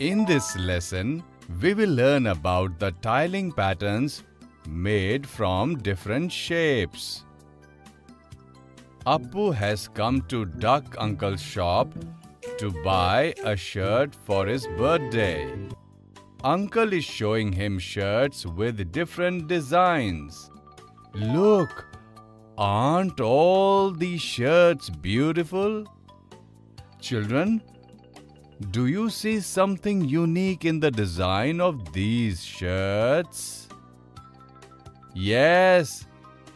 In this lesson, we will learn about the tiling patterns made from different shapes. Appu has come to Duck Uncle's shop to buy a shirt for his birthday. Uncle is showing him shirts with different designs. Look, aren't all these shirts beautiful? Children, do you see something unique in the design of these shirts? Yes,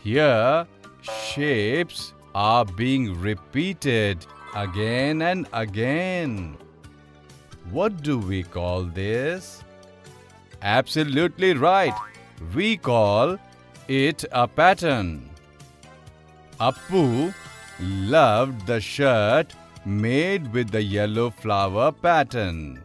here shapes are being repeated again and again. What do we call this? Absolutely right. We call it a pattern. Appu loved the shirt made with the yellow flower pattern.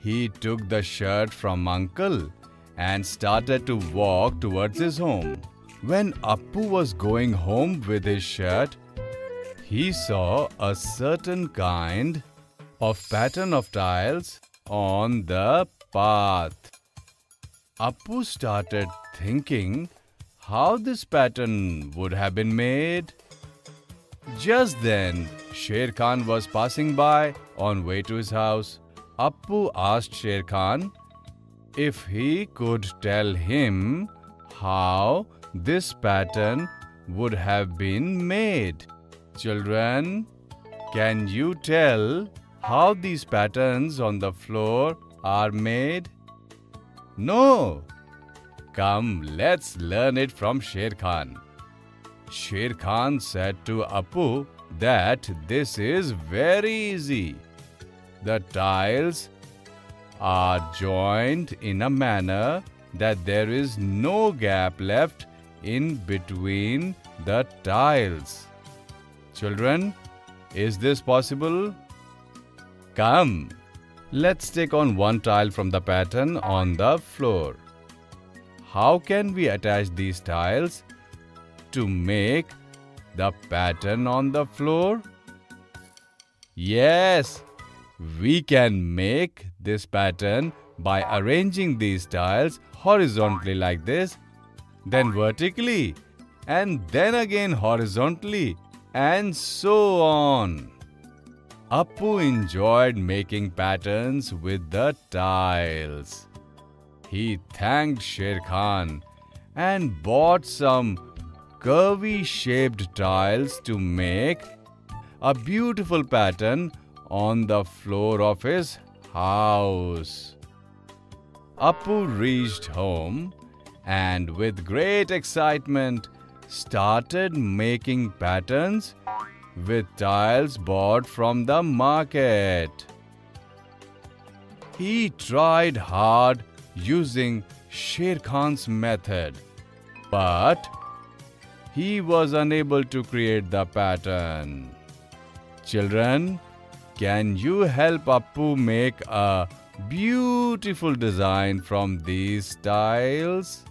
He took the shirt from uncle and started to walk towards his home. When Appu was going home with his shirt, he saw a certain kind of pattern of tiles on the path. Appu started thinking how this pattern would have been made. Just then, Sher Khan was passing by on way to his house. Appu asked Sher Khan if he could tell him how this pattern would have been made. Children, can you tell how these patterns on the floor are made? No. Come, let's learn it from Sher Khan. Sher Khan said to Appu that this is very easy. The tiles are joined in a manner that there is no gap left in between the tiles. Children, is this possible? Come, let's take on one tile from the pattern on the floor. How can we attach these tiles to make the pattern on the floor? Yes, we can make this pattern by arranging these tiles horizontally like this, then vertically, and then again horizontally, and so on. Appu enjoyed making patterns with the tiles. He thanked Sher Khan and bought some curvy shaped tiles to make a beautiful pattern on the floor of his house. Appu reached home and with great excitement started making patterns with tiles bought from the market. He tried hard using Sher Khan's method, but he was unable to create the pattern. Children, can you help Appu make a beautiful design from these tiles?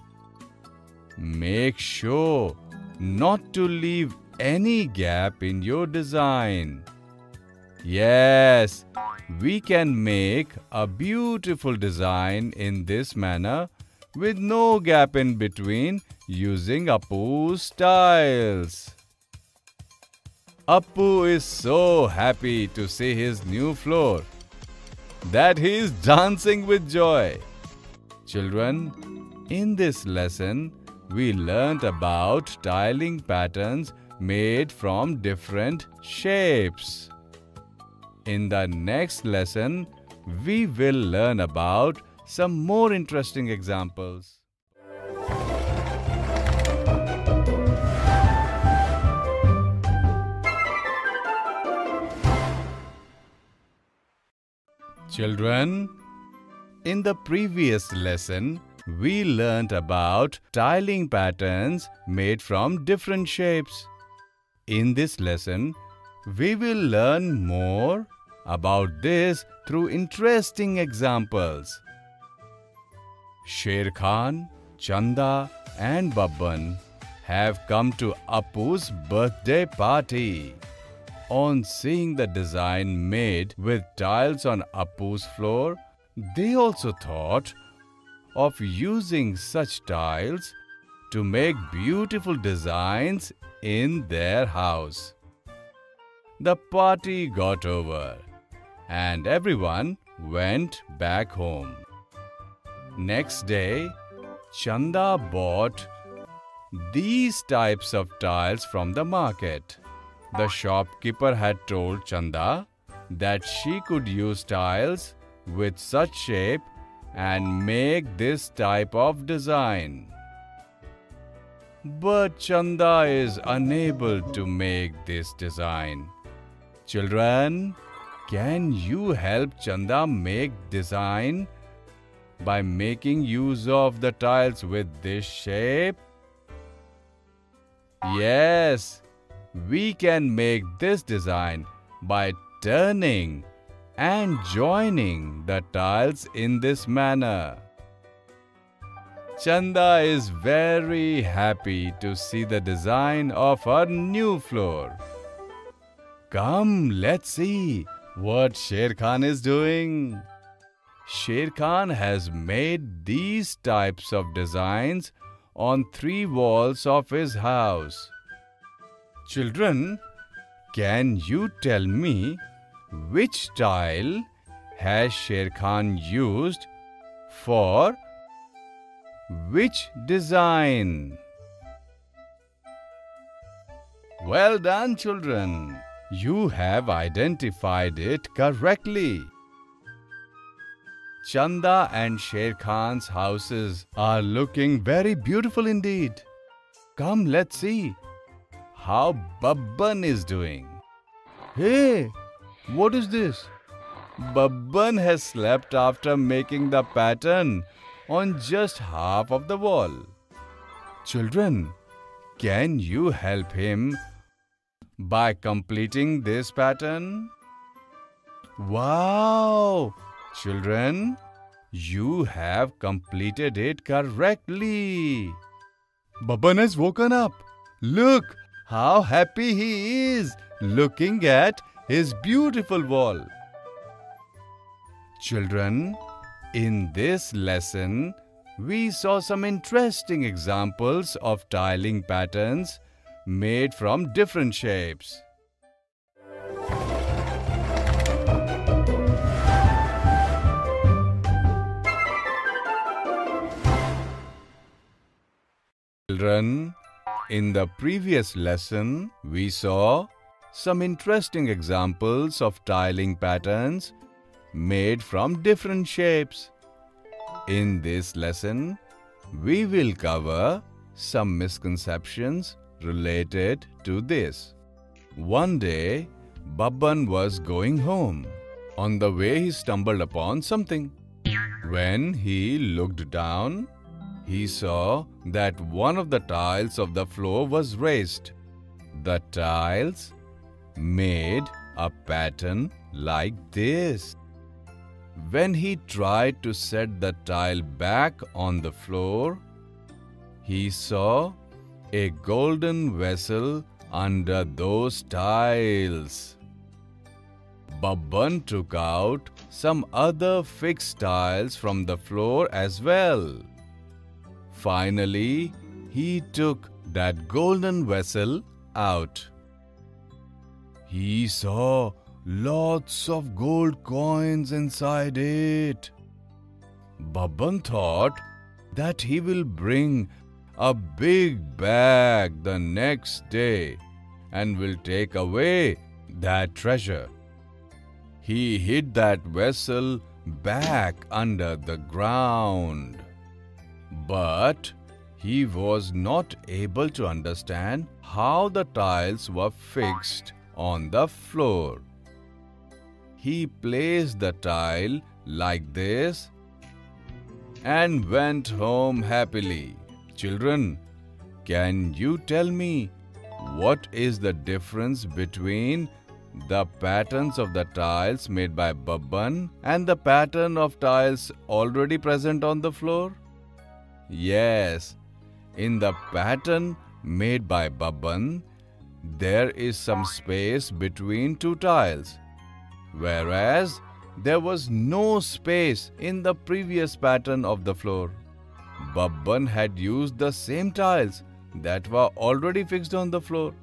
Make sure not to leave any gap in your design. Yes, we can make a beautiful design in this manner with no gap in between using Appu's tiles. Appu is so happy to see his new floor that he is dancing with joy. Children, in this lesson, we learnt about tiling patterns made from different shapes. In the next lesson, we will learn about some more interesting examples. Children, in the previous lesson, we learnt about tiling patterns made from different shapes. In this lesson, we will learn more about this through interesting examples. Sher Khan, Chanda, and Babban have come to Appu's birthday party. On seeing the design made with tiles on Appu's floor, they also thought of using such tiles to make beautiful designs in their house. The party got over and everyone went back home. Next day, Chanda bought these types of tiles from the market. The shopkeeper had told Chanda that she could use tiles with such shape and make this type of design. But Chanda is unable to make this design. Children, can you help Chanda make design by making use of the tiles with this shape? Yes, we can make this design by turning and joining the tiles in this manner. Chanda is very happy to see the design of her new floor. Come, let's see what Sher Khan is doing. Sher Khan has made these types of designs on three walls of his house. Children, can you tell me which tile has Sher Khan used for which design? Well done, children. You have identified it correctly. Chanda and Sher Khan's houses are looking very beautiful indeed. Come, let's see how Babban is doing. Hey, what is this? Babban has slept after making the pattern on just half of the wall. Children, can you help him by completing this pattern? Wow! Children, you have completed it correctly. Babban has woken up. Look how happy he is looking at his beautiful wall. Children, in this lesson, we saw some interesting examples of tiling patterns made from different shapes. Children, in the previous lesson, we saw some interesting examples of tiling patterns made from different shapes. In this lesson, we will cover some misconceptions related to this. One day, Babban was going home. On the way, he stumbled upon something. When he looked down, he saw that one of the tiles of the floor was raised. The tiles made a pattern like this. When he tried to set the tile back on the floor, he saw a golden vessel under those tiles. Babban took out some other fixed tiles from the floor as well. Finally, he took that golden vessel out. He saw lots of gold coins inside it. Babban thought that he will bring a big bag the next day and will take away that treasure. He hid that vessel back under the ground. But he was not able to understand how the tiles were fixed on the floor. He placed the tile like this and went home happily. Children, can you tell me what is the difference between the patterns of the tiles made by Babban and the pattern of tiles already present on the floor? Yes, in the pattern made by Babban, there is some space between two tiles, whereas there was no space in the previous pattern of the floor. Babban had used the same tiles that were already fixed on the floor.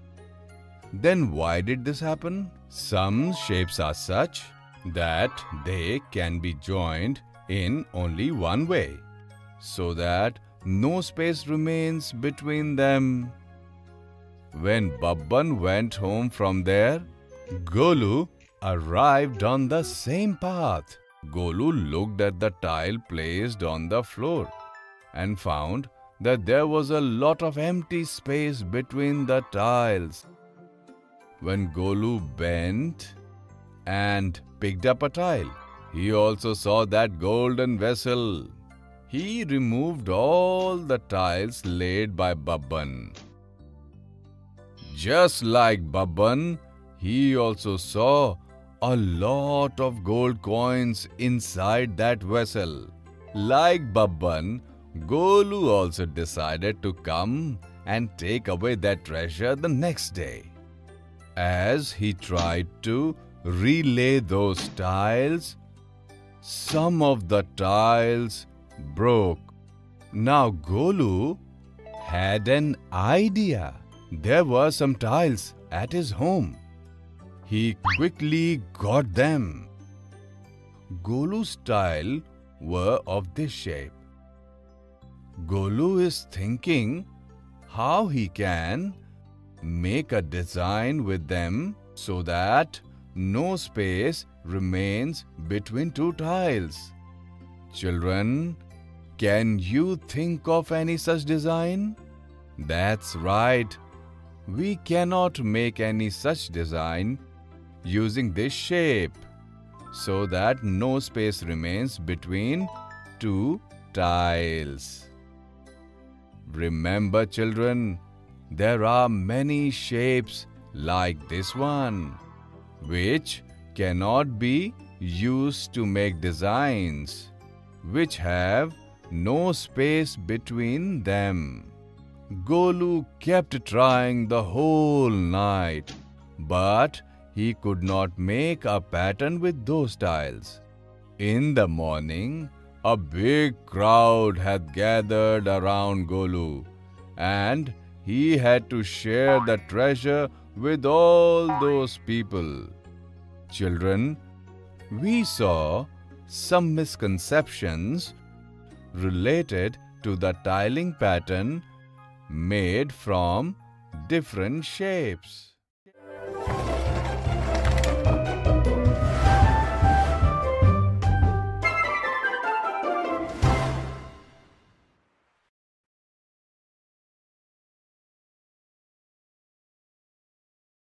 Then why did this happen? Some shapes are such that they can be joined in only one way, so that no space remains between them. When Babban went home from there, Golu arrived on the same path. Golu looked at the tile placed on the floor and found that there was a lot of empty space between the tiles. When Golu bent and picked up a tile, he also saw that golden vessel. He removed all the tiles laid by Babban. Just like Babban, he also saw a lot of gold coins inside that vessel. Like Babban, Golu also decided to come and take away that treasure the next day. As he tried to relay those tiles, some of the tiles broke. Now Golu had an idea. There were some tiles at his home. He quickly got them. Golu's tile were of this shape. Golu is thinking how he can make a design with them so that no space remains between two tiles. Children, can you think of any such design? That's right. We cannot make any such design using this shape so that no space remains between two tiles. Remember children, there are many shapes like this one, which cannot be used to make designs, which have no space between them. Golu kept trying the whole night, but he could not make a pattern with those tiles. In the morning, a big crowd had gathered around Golu, and he had to share the treasure with all those people. Children, we saw some misconceptions related to the tiling pattern made from different shapes.